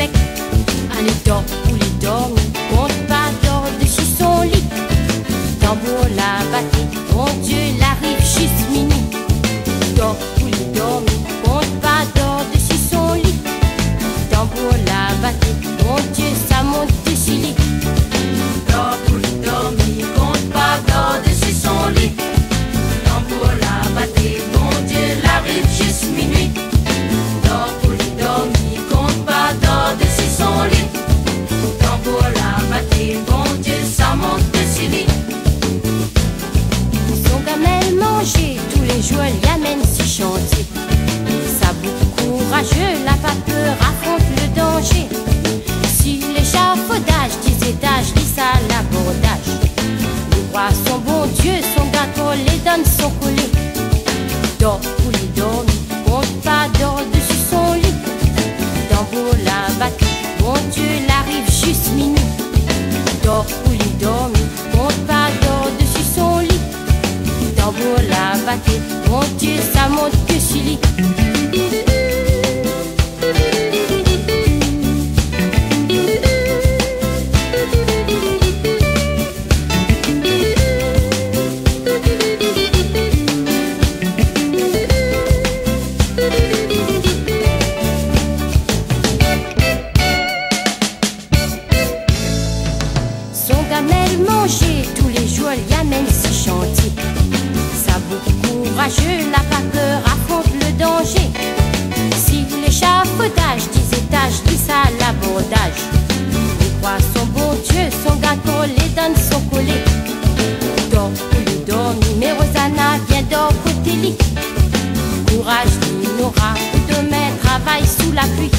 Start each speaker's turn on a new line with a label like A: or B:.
A: bec. Un étang où les dents, on pas d'or des chaussons lit. Tambour Son gamelle manger, tous les jours, elle l'amène si chantier. Sa boucle courageux, la vapeur affronte le danger. Si l'échafaudage, dix étages, glisse à l'abordage. Le roi, son bon Dieu, son gâteau, les donne son collier. Mon Dieu, ça monte que je suis gamelle manger tous les jours, il amène six chantiers. Ça beaucoup courageux, la pas peur affronte le danger. Si l'échafaudage, dix étages, dix à l'abordage. On croit son bon Dieu, son gâteau, les dames sont collées. Dors, lui dormi, mais Rosanna vient d'or côté lit. Courage, Nora, demain travaille sous la pluie.